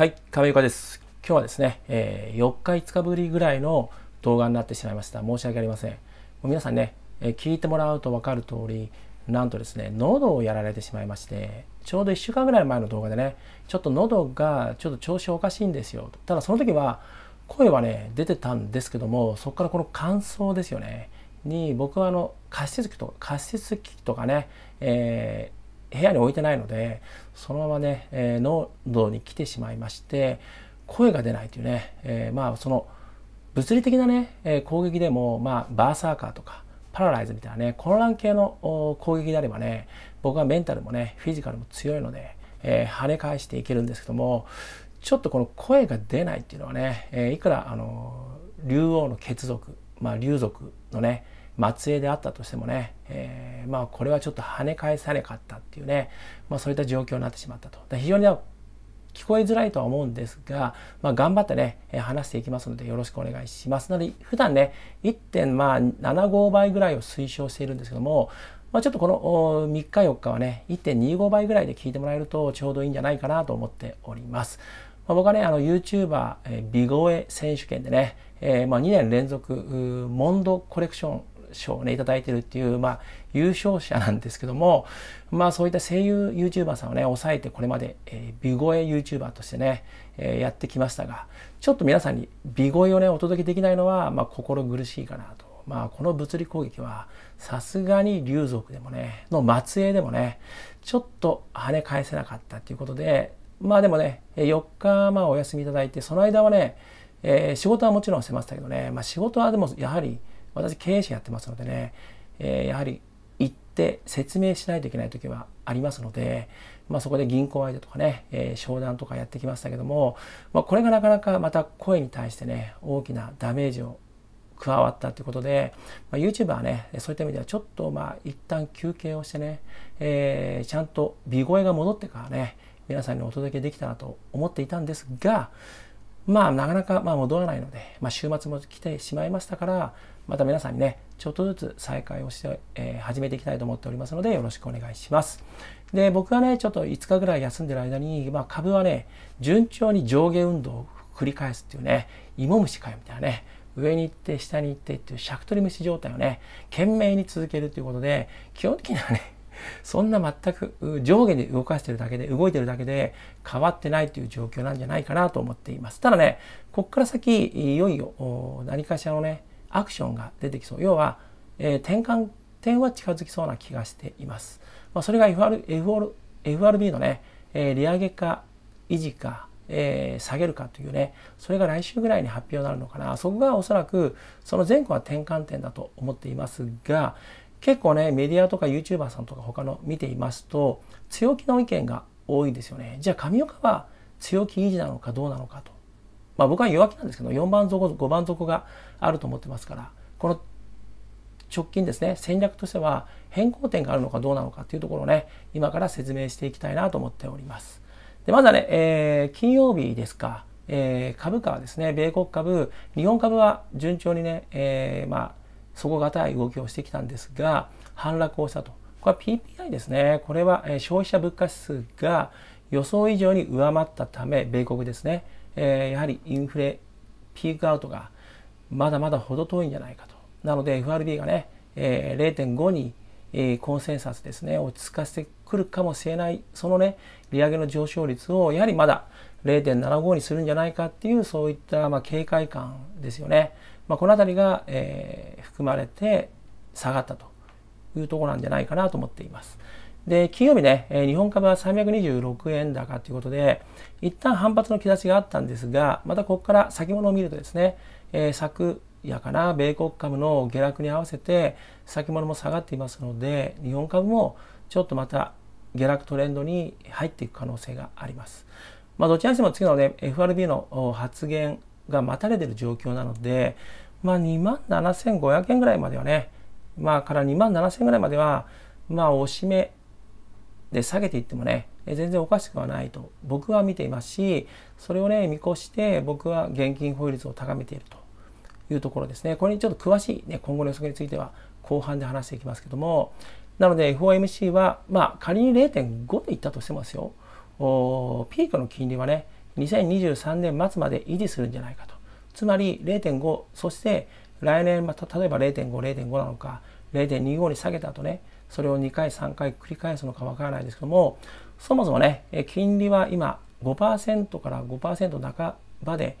はい、亀岡です。今日はですね、えー、4日5日ぶりぐらいの動画になってしまいました。申し訳ありません。もう皆さんね、えー、聞いてもらうと分かる通り、なんとですね、喉をやられてしまいまして、ちょうど1週間ぐらい前の動画でね、ちょっと喉がちょっと調子おかしいんですよ。ただその時は声はね、出てたんですけども、そこからこの乾燥ですよね。に僕はあの加湿器とか加湿器とかね、えー部屋に置いてないのでそのままね、えー、喉に来てしまいまして声が出ないというね、えー、まあその物理的なね、え、攻撃でも、まあ、バーサーカーとかパラライズみたいなね混乱系の攻撃であればね僕はメンタルもねフィジカルも強いので、え、跳ね返していけるんですけどもちょっとこの声が出ないっていうのはね、え、いくらあの竜王の血族まあ竜族のね末裔であったとしてもね、えー、まあこれはちょっと跳ね返されかったっていうね、まあ、そういった状況になってしまったと。非常に聞こえづらいとは思うんですが、まあ、頑張ってね、話していきますのでよろしくお願いします。なので、普段ね、1.75倍ぐらいを推奨しているんですけども、まあ、ちょっとこの3日4日はね、1.25倍ぐらいで聞いてもらえるとちょうどいいんじゃないかなと思っております。まあ、僕はね、あの YouTuber、えー、美声選手権でね、えー、まあ、2年連続モンドコレクション賞をね、いただいてるっていう、まあ、優勝者なんですけども、まあ、そういった声優 YouTuber さんをね、抑えてこれまで、えー、美声 YouTuber としてね、えー、やってきましたが、ちょっと皆さんに美声をね、お届けできないのは、まあ、心苦しいかなと。まあ、この物理攻撃は、さすがに竜族でもね、の末裔でもね、ちょっと跳ね返せなかったっていうことで、まあでもね、4日、まあお休みいただいて、その間はね、えー、仕事はもちろんしてましたけどね、まあ仕事はでもやはり、私経営者やってますのでね、えー、やはり行って説明しないといけない時はありますので、まあ、そこで銀行相手とかね、えー、商談とかやってきましたけども、まあ、これがなかなかまた声に対してね大きなダメージを加わったということで、まあ、YouTuber はねそういった意味ではちょっとまあ一旦休憩をしてね、えー、ちゃんと美声が戻ってからね皆さんにお届けできたらと思っていたんですがまあなかなかまあ戻らないので、まあ、週末も来てしまいましたからまた皆さんにねちょっとずつ再開をして、えー、始めていきたいと思っておりますのでよろしくお願いします。で僕がねちょっと5日ぐらい休んでる間に、まあ、株はね順調に上下運動を繰り返すっていうね芋虫かよみたいなね上に行って下に行ってっていうシャクトリムシ状態をね懸命に続けるということで基本的にはねそんな全く上下で動かしてるだけで、動いてるだけで変わってないという状況なんじゃないかなと思っています。ただね、こっから先、いよいよ何かしらのね、アクションが出てきそう。要は、えー、転換点は近づきそうな気がしています。まあ、それが FR FR FRB のね、えー、利上げか維持か、えー、下げるかというね、それが来週ぐらいに発表になるのかな。そこがおそらく、その前後は転換点だと思っていますが、結構ね、メディアとか YouTuber さんとか他の見ていますと、強気の意見が多いんですよね。じゃあ、上岡は強気維持なのかどうなのかと。まあ僕は弱気なんですけど、4番底、5番底があると思ってますから、この直近ですね、戦略としては変更点があるのかどうなのかっていうところをね、今から説明していきたいなと思っております。でまずはね、えー、金曜日ですか、えー、株価はですね、米国株、日本株は順調にね、えー、まあ、底堅い動きをしてきたんですが、反落をしたと。これは PPI ですね。これは消費者物価指数が予想以上に上回ったため、米国ですね、えー、やはりインフレ、ピークアウトがまだまだ程遠いんじゃないかと。なので FRB がね、えー、0.5に、えー、コンセンサスですね、落ち着かせてくるかもしれない、そのね、利上げの上昇率をやはりまだ0.75にするんじゃないかっていう、そういった、まあ、警戒感ですよね。まあ、この辺りが、えー、含まれて下がったというところなんじゃないかなと思っています。で、金曜日ねえ、日本株は326円高ということで、一旦反発の兆しがあったんですが、またここから先物を見るとですね、えー、昨夜かな、米国株の下落に合わせて先物も下がっていますので、日本株もちょっとまた下落トレンドに入っていく可能性があります。まあ、どちらにしても次のね、FRB の発言が待たれている状況なので、まあ、2万7500円ぐらいまではね、まあ、から2万7000円ぐらいまでは、まあ、おしめで下げていってもね、全然おかしくはないと僕は見ていますし、それをね、見越して僕は現金保有率を高めているというところですね。これにちょっと詳しい、ね、今後の予測については後半で話していきますけども、なので FOMC は、まあ、仮に0.5でいったとしてますよ。ピークの金利はね、2023年末まで維持するんじゃないかと。つまり0.5、そして来年、まあ、例えば0.5、0.5なのか、0.25に下げた後ね、それを2回、3回繰り返すのかわからないですけども、そもそもね、金利は今5%から5%半ばで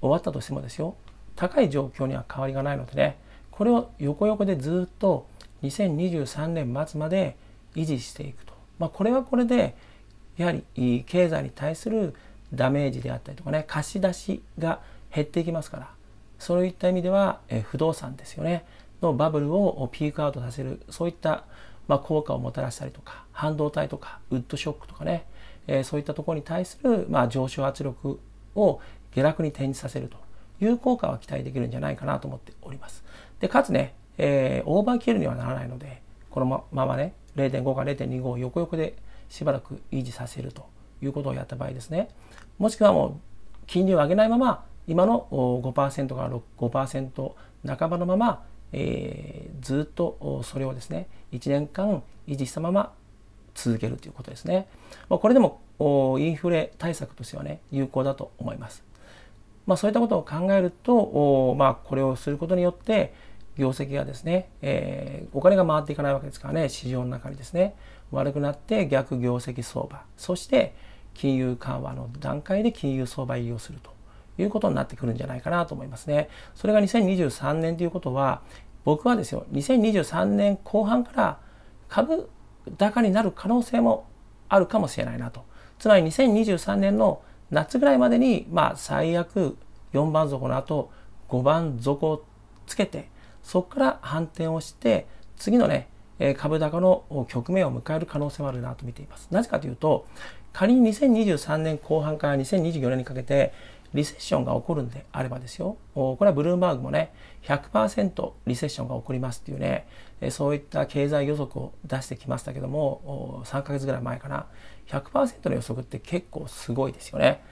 終わったとしてもですよ、高い状況には変わりがないのでね、これを横横でずっと2023年末まで維持していくと。まあ、これはこれで、やはり経済に対するダメージであったりとかね、貸し出しが減っていきますから、そういった意味では、え不動産ですよね、のバブルをピークアウトさせる、そういった、ま、効果をもたらしたりとか、半導体とか、ウッドショックとかね、えそういったところに対する、ま、上昇圧力を下落に転じさせるという効果は期待できるんじゃないかなと思っております。で、かつね、えー、オーバーキルにはならないので、このままね、0.5か0.25を横横でしばらく維持させるということをやった場合ですね、もしくはもう金利を上げないまま、今の5%から5%半ばのまま、えー、ずっとそれをですね、1年間維持したまま続けるということですね。まあ、これでもインフレ対策としてはね、有効だと思います。まあ、そういったことを考えると、まあ、これをすることによって、業績がですね、えー、お金が回っていかないわけですからね、市場の中にですね、悪くなって逆業績相場、そして金融緩和の段階で金融相場入りをするということになってくるんじゃないかなと思いますね。それが2023年ということは、僕はですよ、2023年後半から株高になる可能性もあるかもしれないなと。つまり2023年の夏ぐらいまでに、まあ最悪4番底の後5番底をつけて、そこから反転をして、次のね、株高の局面を迎える可能性もあるなと見ています。なぜかというと、仮に2023年後半から2024年にかけてリセッションが起こるんであればですよ、これはブルームバーグもね、100%リセッションが起こりますっていうね、そういった経済予測を出してきましたけども、3ヶ月ぐらい前かな、100%の予測って結構すごいですよね。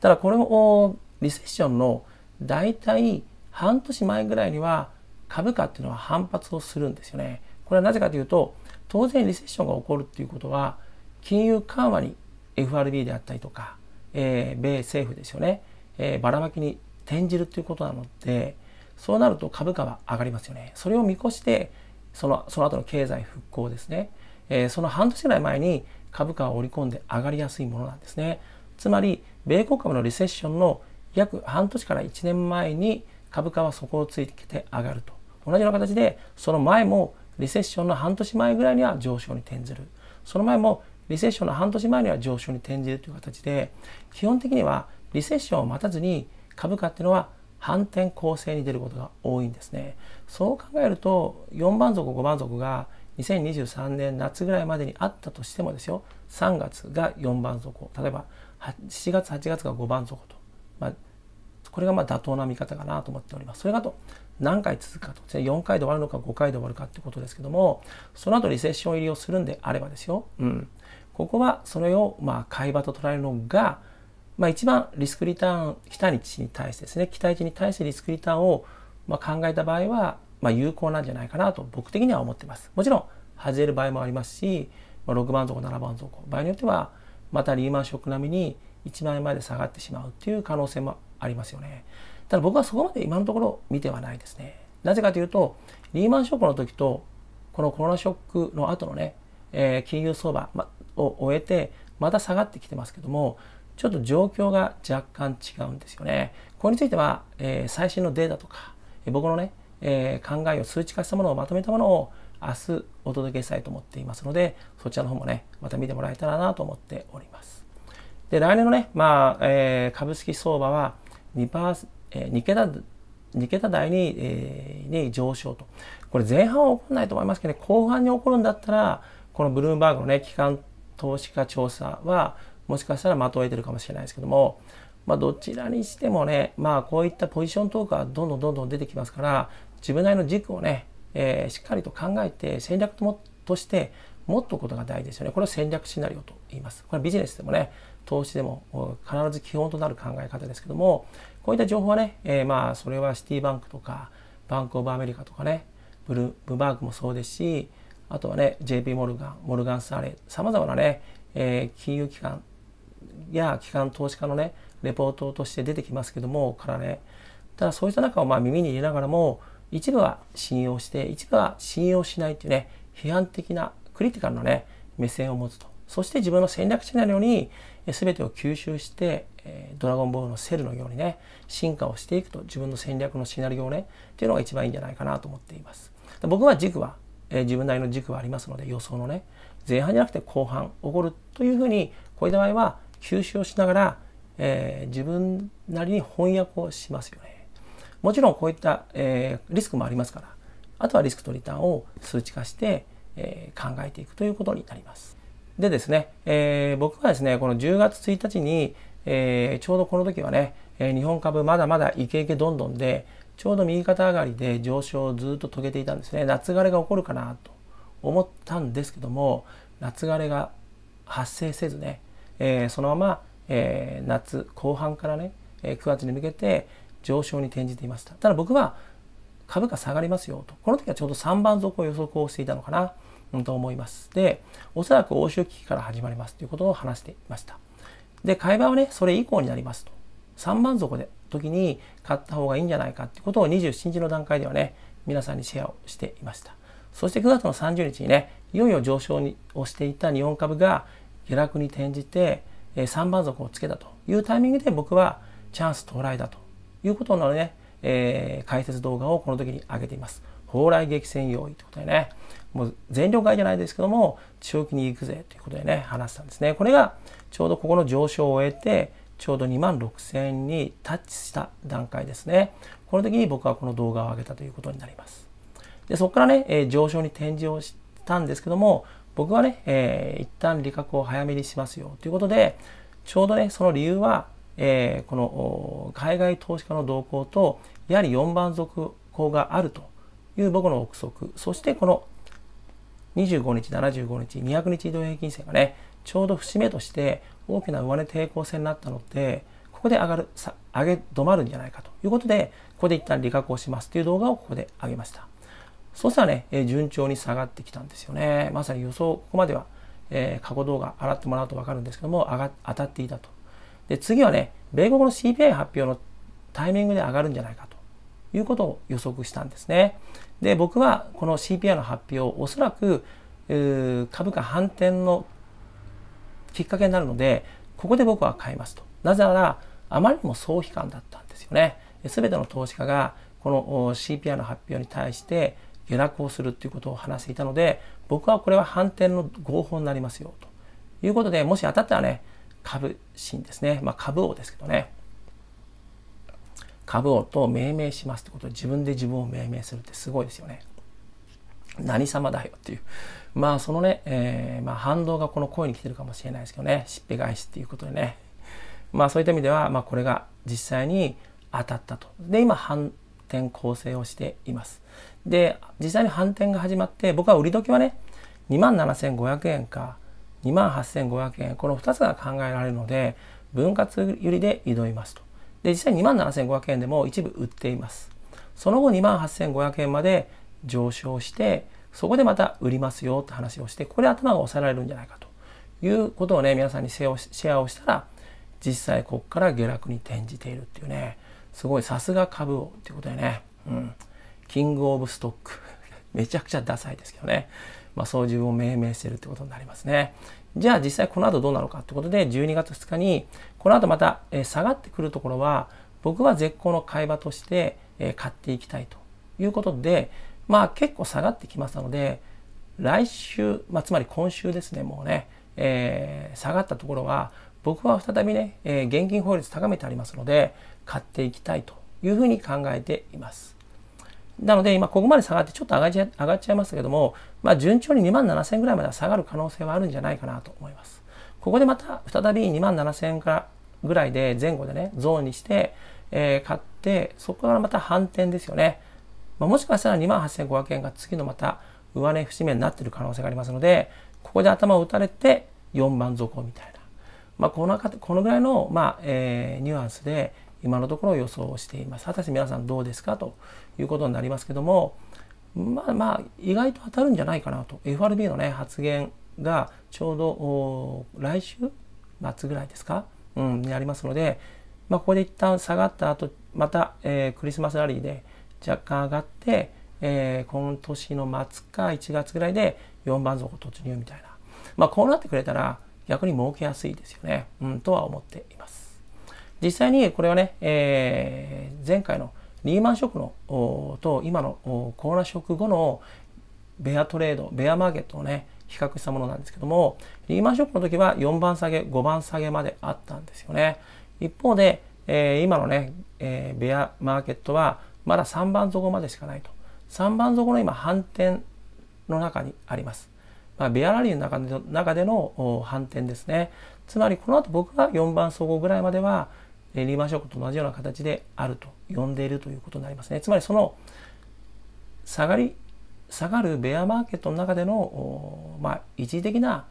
ただこれをリセッションの大体半年前ぐらいには株価っていうのは反発をするんですよね。これはなぜかというと、当然リセッションが起こるっていうことは、金融緩和に FRB であったりとか、えー、米政府ですよね、えー、ばらまきに転じるということなのでそうなると株価は上がりますよね。それを見越してそのその後の経済復興ですね、えー、その半年ぐらい前に株価を織り込んで上がりやすいものなんですね。つまり米国株のリセッションの約半年から1年前に株価は底をついて上がると。同じような形でその前もリセッションの半年前ぐらいには上昇に転ずる。その前もリセッションの半年前には上昇に転じるという形で基本的にはリセッションを待たずに株価っていうのは反転攻勢に出ることが多いんですね。そう考えると4番底5番底が2023年夏ぐらいまでにあったとしてもですよ3月が4番底例えば7月8月が5番底と、まあ、これがまあ妥当な見方かなと思っております。それがと何回続くかと4回で終わるのか5回で終わるかってことですけどもその後リセッション入りをするんであればですよ、うん、ここはそれをまあ買い場と捉えるのが、まあ、一番リスクリターン、期待値に対してですね、期待値に対してリスクリターンをまあ考えた場合は、まあ、有効なんじゃないかなと僕的には思っています。もちろん、外れる場合もありますし、まあ、6番底、7番底、場合によっては、またリーマンショック並みに1万円まで下がってしまうっていう可能性もありますよね。ただ僕はそこまで今のところ見てはないですね。なぜかというと、リーマンショックの時と、このコロナショックの後のね、えー、金融相場、まあ、を終えてまた下がってきてますけどもちょっと状況が若干違うんですよね。これについては、えー、最新のデータとか、えー、僕のね、えー、考えを数値化したものをまとめたものを明日お届けしたいと思っていますので、そちらの方もね、また見てもらえたらなと思っております。で、来年のね、まあ、えー、株式相場は2%、えー、2桁、2桁台に,、えー、に上昇と。これ前半は起こらないと思いますけどね、後半に起こるんだったら、このブルームバーグのね、機関投資家調査はもしかしたら的を得てるかもしれないですけども、まあ、どちらにしてもね、まあ、こういったポジショントークはどんどんどんどん出てきますから自分なりの軸をね、えー、しっかりと考えて戦略ともとして持っておくことが大事ですよね。これを戦略シナリオと言います。これはビジネスでもね、投資でも必ず基本となる考え方ですけども、こういった情報はね、えー、まあそれはシティバンクとか、バンクオブアメリカとかね、ブルブバーグもそうですし、あとはね、JP モルガン、モルガン・スターレ、様々なね、えー、金融機関や機関投資家のねレポートとして出てきますけどもからね。ただそういった中をまあ耳に入れながらも一部は信用して一部は信用しないっていうね批判的なクリティカルなね目線を持つと。そして自分の戦略シナリオに全てを吸収してドラゴンボールのセルのようにね進化をしていくと。自分の戦略のシナリオをねっていうのが一番いいんじゃないかなと思っています。僕は軸はえ自分なりの軸はありますので予想のね前半じゃなくて後半起こるというふうにこういった場合は吸収をしながら、えー、自分なりに翻訳をしますよね。もちろんこういった、えー、リスクもありますからあとはリスクとリターンを数値化して、えー、考えていくということになります。でですね、えー、僕はですねこの10月1日に、えー、ちょうどこの時はね、え、日本株まだまだイケイケどんどんでちょうど右肩上がりで上昇をずっと遂げていたんですね。夏枯れが起こるかなと思ったんですけども夏枯れが発生せずね、えー、そのまま、えー、夏後半からねえ9月に向けて上昇に転じていました。ただ僕は株価下がりますよと。この時はちょうど3番底を予測をしていたのかな、うん、と思います。でおそらく欧州危機から始まりますということを話していました。で買い場はねそれ以降になりますと。3番底で時に買った方がいいんじゃないかってことを27日の段階ではね皆さんにシェアをしていましたそして9月の30日にねいよいよ上昇にをしていた日本株が下落に転じてえ3番底をつけたというタイミングで僕はチャンス到来だということのね、えー、解説動画をこの時に上げています。蓬莱激戦用意ということでね、もう全力買いじゃないですけども、長期に行くぜということでね、話したんですね。これがちょうどここの上昇を終えて、ちょうど2万6000円にタッチした段階ですね。この時に僕はこの動画を上げたということになります。で、そこからね、えー、上昇に転じをしたんですけども、僕はね、えー、一旦利確を早めにしますよということで、ちょうどね、その理由は、えー、この海外投資家の動向とやはり4番続行があるという僕の憶測そしてこの25日75日200日移動平均線がねちょうど節目として大きな上値抵抗線になったのでここで上がる上げ止まるんじゃないかと。いうことでここで一旦利確をしますという動画をここで上げました。そしたらね、え順調に下がってきたんですよね。まさに予想ここまでは、えー、過去動画洗ってもらうと分かるんですけども上が当たっていたと。で次はね、米国の CPI 発表のタイミングで上がるんじゃないかと。いうことを予測したんですね。で、僕はこの CPI の発表、おそらく株価反転のきっかけになるので、ここで僕は買いますと。なぜなら、あまりにも総悲観だったんですよね。すべての投資家がこの CPI の発表に対して下落をするということを話していたので、僕はこれは反転の合法になりますよということで、もし当たったらね、株新ですね。まあ、株王ですけどね。株王と命名しますってことで自分で自分を命名するってすごいですよね。何様だよっていう。まあそのね、えー、まあ反動がこの声に来てるかもしれないですけどね。しっぺ返しっていうことでね。まあそういった意味では、まあこれが実際に当たったと。で、今反転構成をしています。で、実際に反転が始まって、僕は売り時はね、27,500円か、2万8500円この2つが考えられるので分割売りで挑みますとで実際2万7500円でも一部売っていますその後2万8500円まで上昇してそこでまた売りますよって話をしてこれ頭が抑えられるんじゃないかということをね皆さんにシェアをしたら実際ここから下落に転じているっていうねすごいさすが株王っていうことでね、うん、キングオブストック。めちゃくちゃダサいですけどね。まあ、そう自分を命名してるってことになりますね。じゃあ実際この後どうなのかってことで12月2日にこの後また下がってくるところは僕は絶好の買い場として買っていきたいということでまあ結構下がってきましたので来週、まあ、つまり今週ですねもうね、えー、下がったところは僕は再びね、えー、現金法律高めてありますので買っていきたいというふうに考えています。なので今ここまで下がってちょっと上がっちゃ上がっちゃいましたけども、まあ、順調に2万7000ぐらいまでは下がる可能性はあるんじゃないかなと思います。ここでまた再び2万7000からぐらいで前後でね、ゾーンにして、えー、買って、そこからまた反転ですよね。まあ、もしかしたら2万8500円が次のまた上値節目になっている可能性がありますので、ここで頭を打たれて4番底みたいな。まあ、このこのぐらいの、まあえー、ニュアンスで今のところ予想をしています。果たして皆さんどうですか？ということになりますけども、まあまあ意外と当たるんじゃないかなと。FRB のね発言がちょうど来週末ぐらいですか、うん、になりますので、まあ、ここで一旦下がった後また、えー、クリスマスラリーで若干上がって、えー、今年の末か1月ぐらいで4番底突入みたいな、まあ、こうなってくれたら逆に儲けやすいですよね、うん、とは思っています。実際にこれはね、えー、前回のリーマンショックのと今のコロナショック後のベアトレード、ベアマーケットをね、比較したものなんですけども、リーマンショックの時は4番下げ、5番下げまであったんですよね。一方で、えー、今のね、えー、ベアマーケットはまだ3番底までしかないと。3番底の今反転の中にあります。まあ、ベアラリーの中での中での反転ですね。つまりこの後僕が4番底ぐらいまでは、リーマンショックと同じような形であると呼んでいるということになりますね。つまりその下がり下がるベアマーケットの中での、まあ、一時的な、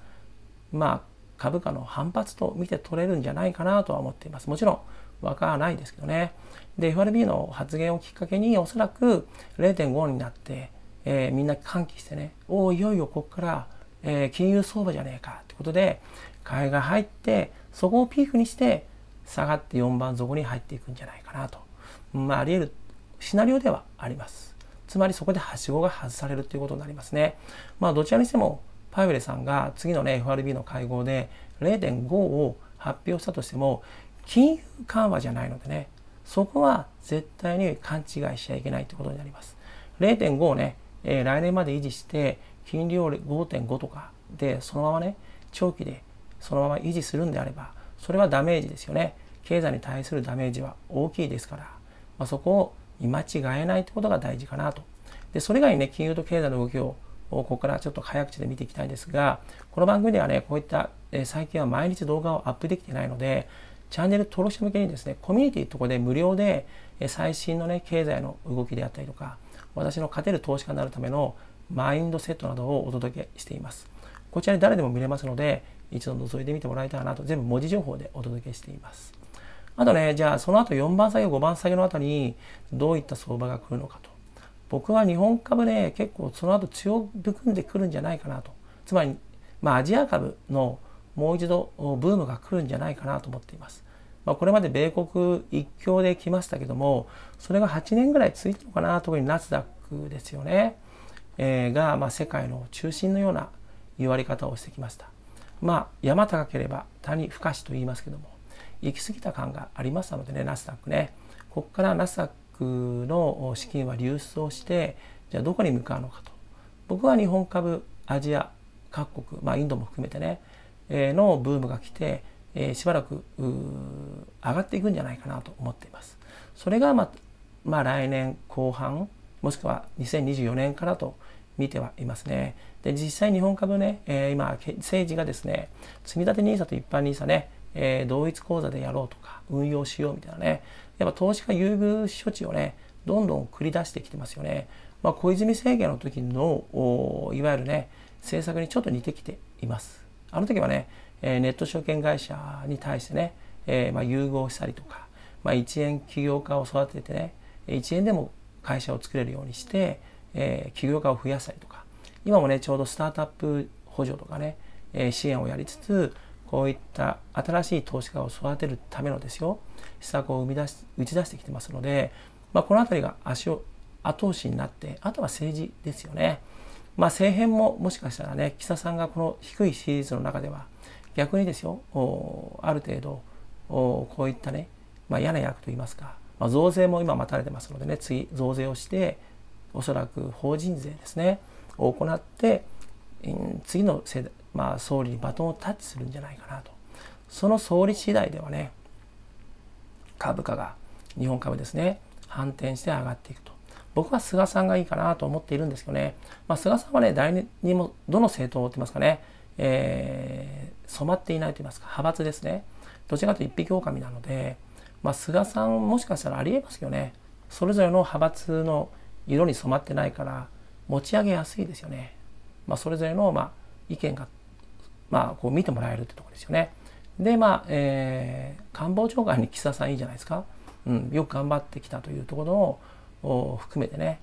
まあ、株価の反発と見て取れるんじゃないかなとは思っています。もちろんわからないですけどね。で、FRB の発言をきっかけにおそらく0.5になって、えー、みんな歓喜してね、おお、いよいよここから、えー、金融相場じゃねえかってことで、買いが入って、そこをピークにして下がって4番底に入っていくんじゃないかなと。まあ、あり得るシナリオではあります。つまりそこではしごが外されるということになりますね。まあ、どちらにしても、パウエルさんが次のね、FRB の会合で0.5を発表したとしても、金融緩和じゃないのでね、そこは絶対に勘違いしちゃいけないということになります。0.5をね、えー、来年まで維持して、金利を5.5とかで、そのままね、長期でそのまま維持するんであれば、それはダメージですよね。経済に対するダメージは大きいですから、まあ、そこを見間違えないということが大事かなと。で、それ以外にね、金融と経済の動きをここからちょっと早口で見ていきたいんですが、この番組ではね、こういった、え最近は毎日動画をアップできてないので、チャンネル登録者向けにですね、コミュニティとこで無料で、最新のね、経済の動きであったりとか、私の勝てる投資家になるためのマインドセットなどをお届けしています。こちらに誰でも見れますので、一度覗いてみてもらえたらなと、全部文字情報でお届けしています。あとね、じゃあその後4番下げ、5番下げのあたりにどういった相場が来るのかと。僕は日本株ね、結構その後強含んでくるんじゃないかなと。つまり、まあアジア株のもう一度ブームが来るんじゃないかなと思っています。まあ、これまで米国一強で来ましたけども、それが8年ぐらい続いたのかな、特にナスダックですよね。えー、が、まあ、世界の中心のような言われ方をしてきました。まあ、山高ければ谷深しと言いますけども、行き過ぎた感がありましたのでね、ナスダックね。ここからナスダックの資金は流出をして、じゃあどこに向かうのかと。僕は日本株、アジア各国、まあインドも含めてね、のブームが来て、えー、しばらく上がっていくんじゃないかなと思っています。それがまあ、まあ、来年後半、もしくは2024年からと見てはいますね。で、実際日本株ね、えー、今、政治がですね、積立 NISA と一般 NISA ね、えー、同一口座でやろうとか、運用しようみたいなね、やっぱ投資家優遇処置をね、どんどん繰り出してきてますよね。まあ、小泉政権の時の、いわゆるね、政策にちょっと似てきています。あの時はね、えネット証券会社に対してね、えー、まあ、融合したりとか、まあ、1円起業家を育ててね、1円でも会社を作れるようにして、えー、起業家を増やしたりとか、今もね、ちょうどスタートアップ補助とかね、えー、支援をやりつつ、こういった新しい投資家を育てるためのですよ、施策を生み出し、打ち出してきてますので、まあ、この辺りが足を後押しになって、あとは政治ですよね。まあ、政変ももしかしたらね、岸田さんがこの低い支持率の中では、逆にですよ、ある程度、こういったね、まあ、嫌な役といいますか、まあ、増税も今待たれてますのでね、次、増税をして、おそらく法人税ですね、を行って、次の世代、まあ、総理にバトンをタッチするんじゃないかなと。その総理次第ではね、株価が、日本株ですね、反転して上がっていくと。僕は菅さんがいいかなと思っているんですけどね、まあ、菅さんはね、誰にも、どの政党を持ってますかね、えー、染まっていないと言いますか、派閥ですね。どちらかというと一匹狼なので、まあ、菅さんもしかしたらありえますよね。それぞれの派閥の色に染まってないから、持ち上げやすいですよね。まあ、それぞれの、まあ、意見が、まあ、こう見てもらえるってところですよね。で、まあ、えー、官房長官に岸田さんいいじゃないですか。うん、よく頑張ってきたというところのを、含めてね。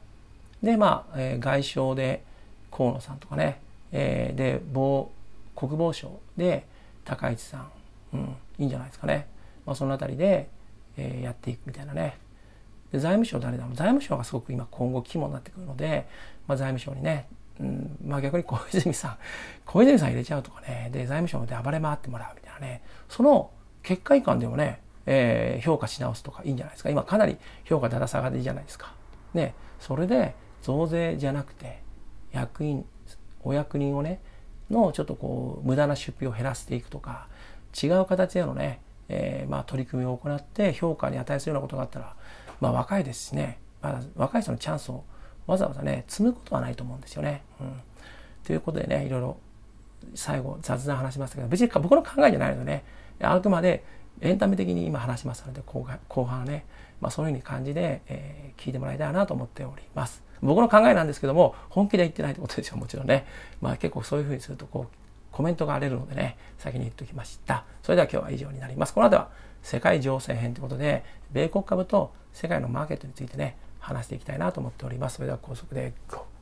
でまあ、えー、外相で河野さんとかね、えー、で防国防省で高市さん、うん、いいんじゃないですかね。まあ、そのあたりで、えー、やっていくみたいなね。で財務省誰だろう。財務省がすごく今今後肝になってくるので、まあ、財務省にね、うんまあ、逆に小泉さん。小泉さん入れちゃうとかね。で財務省で暴れ回ってもらうみたいなね。その結果以下でもね、えー、評価し直すとかいいんじゃないですか今かなり評価だだ下がりじゃないですか。ねそれで増税じゃなくて役員お役人をねのちょっとこう無駄な出費を減らしていくとか違う形でのね、えー、まあ取り組みを行って評価に値するようなことがあったらまあ若いですしね、まだ若い人のチャンスをわざわざね積むことはないと思うんですよね。うん、ということでねいろいろ最後雑談話しましたけど別に僕の考えじゃないのでねあくまでエンタメ的に今話しますので後半後半ね、まあ、そういうふうに感じで、えー、聞いてもらいたいなと思っております。僕の考えなんですけども本気で言ってないってことですよもちろんね。まあ結構そういうふうにするとこうコメントが荒れるのでね先に言っておきました。それでは今日は以上になります。この後は世界情勢編ということで米国株と世界のマーケットについてね話していきたいなと思っております。それでは高速で GO!